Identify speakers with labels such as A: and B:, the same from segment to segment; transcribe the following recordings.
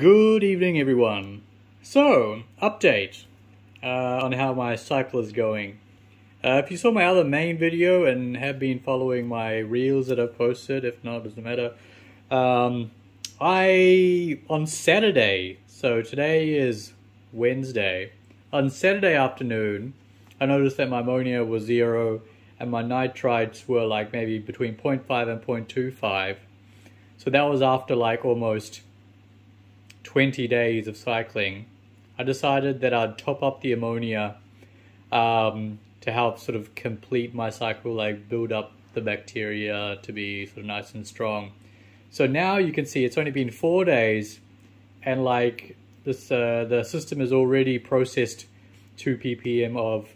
A: Good evening, everyone. So, update uh, on how my cycle is going. Uh, if you saw my other main video and have been following my reels that I've posted, if not, doesn't matter. Um, I on Saturday, so today is Wednesday. On Saturday afternoon, I noticed that my ammonia was zero and my nitrites were like maybe between 0.5 and 0.25. So that was after like almost 20 days of cycling. I decided that I'd top up the ammonia um, to help sort of complete my cycle, like build up the bacteria to be sort of nice and strong. So now you can see it's only been four days, and like this, uh, the system has already processed two ppm of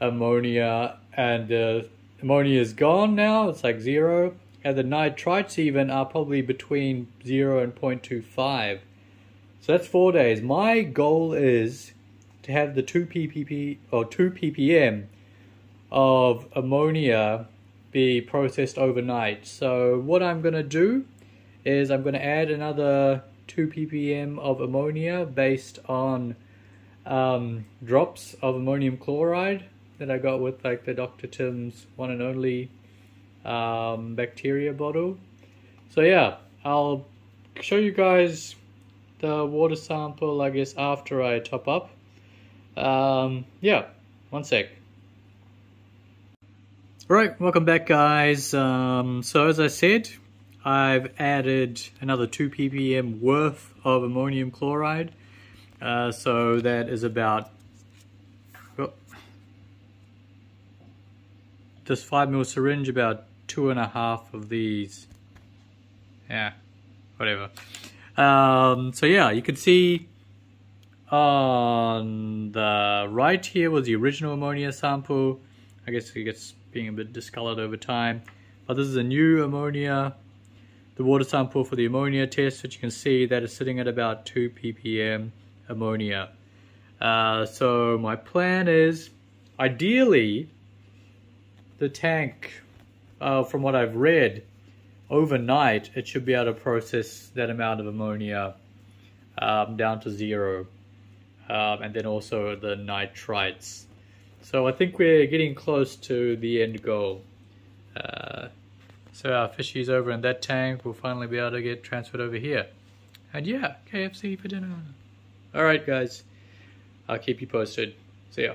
A: ammonia, and uh, ammonia is gone now. It's like zero, and the nitrites even are probably between zero and 0.25. So that's four days. My goal is to have the 2 ppb or 2 ppm of ammonia be processed overnight. So what I'm going to do is I'm going to add another 2 ppm of ammonia based on um, drops of ammonium chloride that I got with like the Dr. Tim's one and only um, bacteria bottle. So yeah, I'll show you guys the water sample I guess after I top up. Um, yeah, one sec. Alright, welcome back guys. Um, so as I said, I've added another 2 ppm worth of ammonium chloride. Uh, so that is about oh, this 5 ml syringe, about two and a half of these. Yeah, whatever. Um, so yeah, you can see on the right here was the original ammonia sample. I guess it gets being a bit discolored over time. But this is a new ammonia, the water sample for the ammonia test, which you can see that is sitting at about 2 ppm ammonia. Uh, so my plan is, ideally, the tank, uh, from what I've read, overnight it should be able to process that amount of ammonia um, down to zero. Um, and then also the nitrites. So I think we're getting close to the end goal. Uh, so our fishies over in that tank will finally be able to get transferred over here. And yeah, KFC for dinner. Alright guys, I'll keep you posted. See ya.